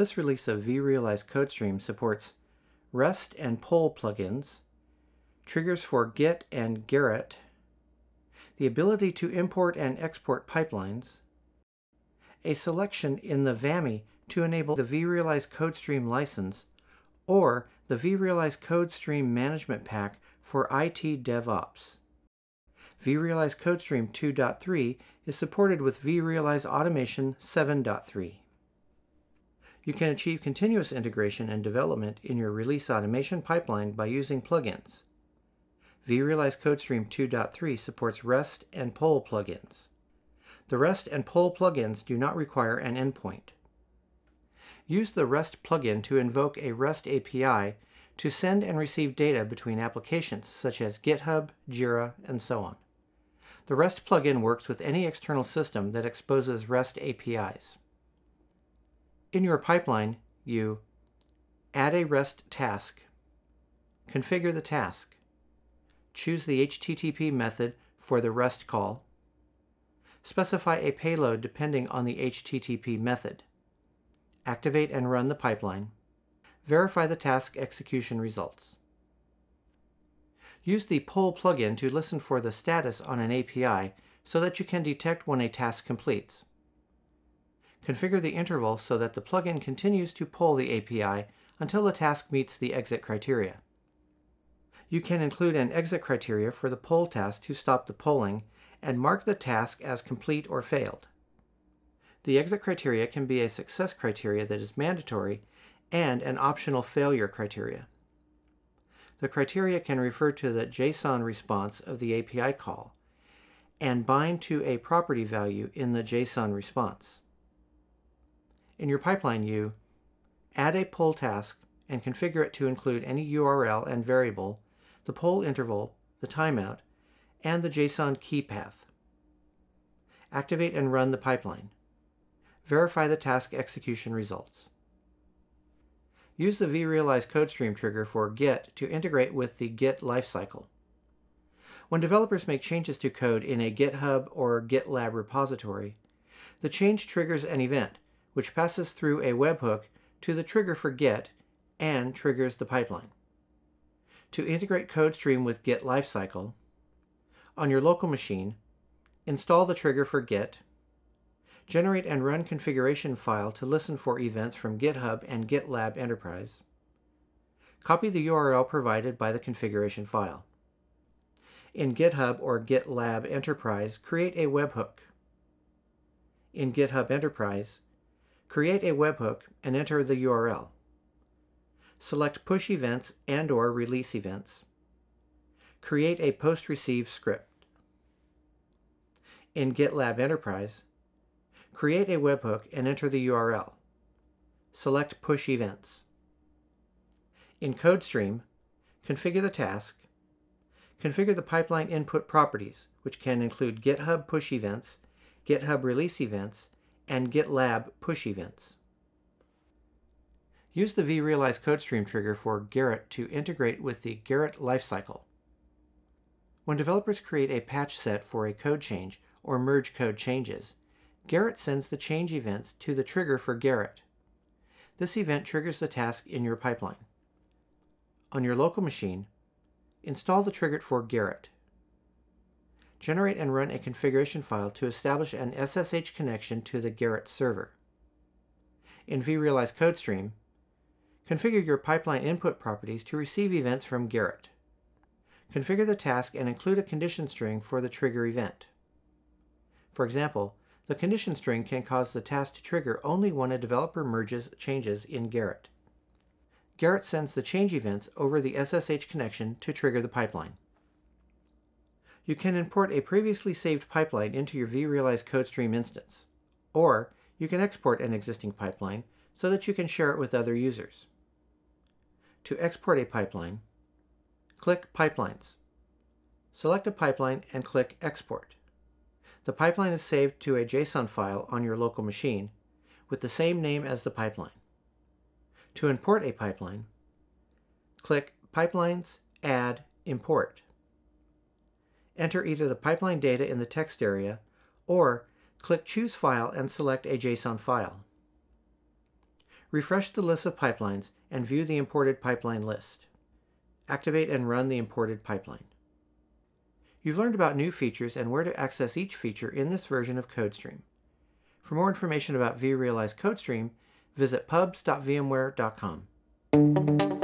This release of vRealize CodeStream supports REST and POLL plugins, triggers for Git and Gerrit, the ability to import and export pipelines, a selection in the VAMI to enable the vRealize CodeStream license, or the vRealize CodeStream Management Pack for IT DevOps. vRealize CodeStream 2.3 is supported with vRealize Automation 7.3. You can achieve continuous integration and development in your release automation pipeline by using plugins. vRealize CodeStream 2.3 supports REST and POLL plugins. The REST and POLL plugins do not require an endpoint. Use the REST plugin to invoke a REST API to send and receive data between applications such as GitHub, Jira, and so on. The REST plugin works with any external system that exposes REST APIs. In your pipeline, you add a REST task, configure the task, choose the HTTP method for the REST call, specify a payload depending on the HTTP method, activate and run the pipeline, verify the task execution results. Use the poll plugin to listen for the status on an API so that you can detect when a task completes. Configure the interval so that the plugin continues to poll the API until the task meets the exit criteria. You can include an exit criteria for the poll task to stop the polling and mark the task as complete or failed. The exit criteria can be a success criteria that is mandatory and an optional failure criteria. The criteria can refer to the JSON response of the API call and bind to a property value in the JSON response. In your pipeline, you add a poll task and configure it to include any URL and variable, the poll interval, the timeout, and the JSON key path. Activate and run the pipeline. Verify the task execution results. Use the vRealize CodeStream trigger for Git to integrate with the Git lifecycle. When developers make changes to code in a GitHub or GitLab repository, the change triggers an event which passes through a webhook to the trigger for Git and triggers the pipeline. To integrate CodeStream with Git lifecycle, on your local machine, install the trigger for Git, generate and run configuration file to listen for events from GitHub and GitLab Enterprise, copy the URL provided by the configuration file. In GitHub or GitLab Enterprise, create a webhook. In GitHub Enterprise, Create a webhook and enter the URL. Select push events and or release events. Create a post-receive script. In GitLab Enterprise, create a webhook and enter the URL. Select push events. In CodeStream, configure the task, configure the pipeline input properties, which can include GitHub push events, GitHub release events, and GitLab push events. Use the vRealize CodeStream trigger for Gerrit to integrate with the Gerrit lifecycle. When developers create a patch set for a code change or merge code changes, Gerrit sends the change events to the trigger for Gerrit. This event triggers the task in your pipeline. On your local machine, install the trigger for Gerrit generate and run a configuration file to establish an SSH connection to the Gerrit server. In vRealize CodeStream, configure your pipeline input properties to receive events from Gerrit. Configure the task and include a condition string for the trigger event. For example, the condition string can cause the task to trigger only when a developer merges changes in Gerrit. Gerrit sends the change events over the SSH connection to trigger the pipeline. You can import a previously saved pipeline into your vRealize CodeStream instance, or you can export an existing pipeline so that you can share it with other users. To export a pipeline, click Pipelines. Select a pipeline and click Export. The pipeline is saved to a JSON file on your local machine with the same name as the pipeline. To import a pipeline, click Pipelines, Add, Import. Enter either the pipeline data in the text area or click Choose File and select a JSON file. Refresh the list of pipelines and view the imported pipeline list. Activate and run the imported pipeline. You've learned about new features and where to access each feature in this version of CodeStream. For more information about vRealize CodeStream, visit pubs.vmware.com.